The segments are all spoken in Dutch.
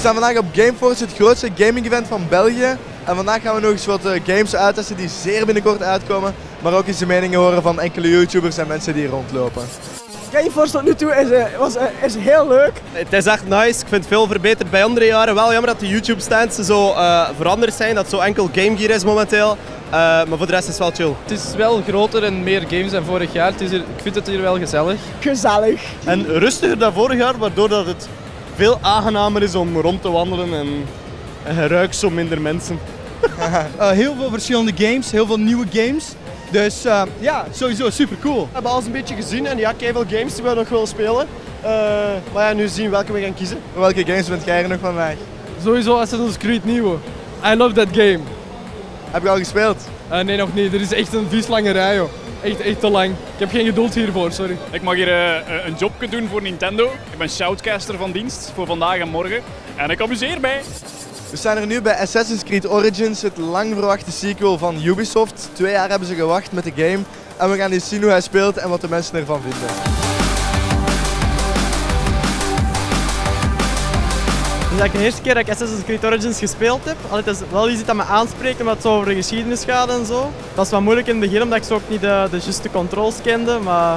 staan vandaag op Gameforce, het grootste gaming event van België. En vandaag gaan we nog eens wat eh, games uittesten die zeer binnenkort uitkomen. Maar ook eens de meningen horen van enkele YouTubers en mensen die hier rondlopen. Gameforce tot nu toe is, eh, was, eh, is heel leuk. Het is echt nice. Ik vind het veel verbeterd bij andere jaren. Wel jammer dat de YouTube-stands zo eh, veranderd zijn. Dat het zo enkel Game Gear is momenteel. Eh, maar voor de rest is het wel chill. Het is wel groter en meer games dan vorig jaar. Het is hier, ik vind het hier wel gezellig. Gezellig. En rustiger dan vorig jaar, waardoor dat het veel aangenamer is om rond te wandelen. En, en je ruikt zo minder mensen. Uh, heel veel verschillende games, heel veel nieuwe games. Dus uh, ja, sowieso super cool. We hebben alles een beetje gezien en ja, veel games die we nog willen spelen. Uh, maar ja, nu zien welke we gaan kiezen. Welke games bent jij er nog vandaag? Sowieso Assassin's Creed nieuwe. I love that game. Heb je al gespeeld? Uh, nee, nog niet. Er is echt een vies lange rij, joh. Echt, echt te lang. Ik heb geen geduld hiervoor, sorry. Ik mag hier uh, een jobje doen voor Nintendo. Ik ben shoutcaster van dienst voor vandaag en morgen. En ik amuseer mij. We staan er nu bij Assassin's Creed Origins, het lang verwachte sequel van Ubisoft. Twee jaar hebben ze gewacht met de game. En we gaan eens zien hoe hij speelt en wat de mensen ervan vinden. Is eigenlijk de eerste keer dat ik Assassin's Creed Origins gespeeld heb. Allee, het is wel iets dat me aanspreekt omdat het zo over de geschiedenis gaat en zo. Dat was wat moeilijk in het begin omdat ik zo ook niet de, de juiste controls kende, maar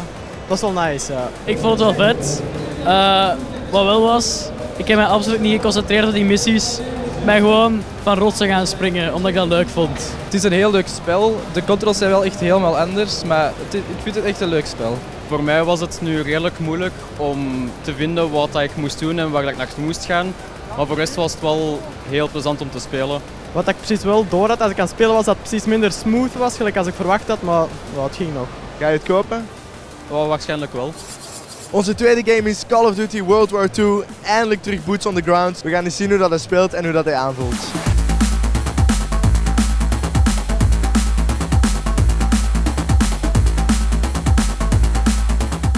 dat was wel nice. Ja. Ik vond het wel vet. Uh, wat wel was, ik heb mij absoluut niet geconcentreerd op die missies. Ik ben gewoon van rotsen gaan springen, omdat ik dat leuk vond. Het is een heel leuk spel. De controls zijn wel echt helemaal anders, maar het, ik vind het echt een leuk spel. Voor mij was het nu redelijk moeilijk om te vinden wat ik moest doen en waar ik naartoe moest gaan. Maar voor de rest was het wel heel plezant om te spelen. Wat ik precies wel door had als ik aan het spelen was, dat het precies minder smooth was, gelijk als ik verwacht had, maar well, het ging nog. Ga je het kopen? Oh, waarschijnlijk wel. Onze tweede game is Call of Duty World War II. Eindelijk terug boots on the ground. We gaan eens zien hoe dat hij speelt en hoe dat hij aanvoelt.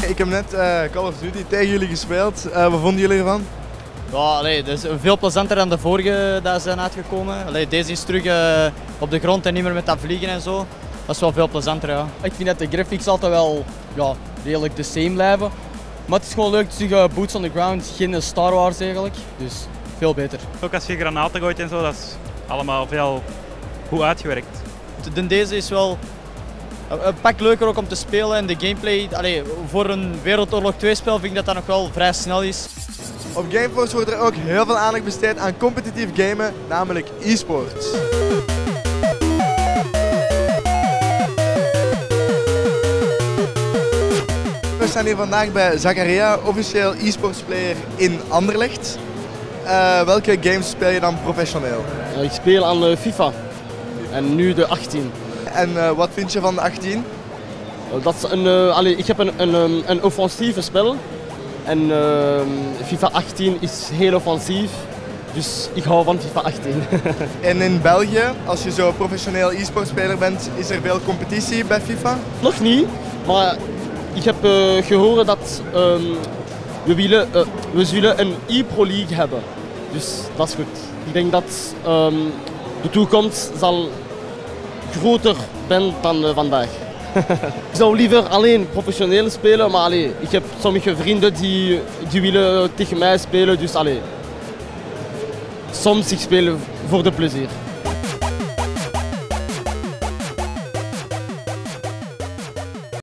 Ik heb net uh, Call of Duty tegen jullie gespeeld. Uh, wat vonden jullie ervan? Ja, allee, dat is veel plezanter dan de vorige dat zijn uitgekomen. Allee, deze is terug uh, op de grond en niet meer met dat vliegen en zo. Dat is wel veel plezanter, ja. Ik vind dat de graphics altijd wel ja, redelijk de same blijven. Maar het is gewoon leuk te zien, boots on the ground, geen Star Wars eigenlijk. Dus veel beter. Ook als je granaten gooit en zo, dat is allemaal veel goed uitgewerkt. De, deze is wel een pak leuker ook om te spelen en de gameplay, allee, voor een Wereldoorlog 2 spel vind ik dat dat nog wel vrij snel is. Op Gameforce wordt er ook heel veel aandacht besteed aan competitief gamen, namelijk e-sports. We staan hier vandaag bij Zakaria, officieel e-sports player in Anderlecht. Uh, welke games speel je dan professioneel? Ik speel aan uh, FIFA en nu de 18. En uh, wat vind je van de 18? Dat is een, allee, ik heb een, een, een offensieve spel en uh, FIFA 18 is heel offensief, dus ik hou van FIFA 18. en in België, als je zo professioneel e-sportspeler bent, is er veel competitie bij FIFA? Nog niet, maar ik heb uh, gehoord dat um, we, willen, uh, we zullen een e-pro league hebben. Dus dat is goed. Ik denk dat um, de toekomst zal groter zijn dan uh, vandaag. ik zou liever alleen professioneel spelen, maar allee, ik heb sommige vrienden die, die willen tegen mij spelen, dus allee, soms ik speel voor de plezier.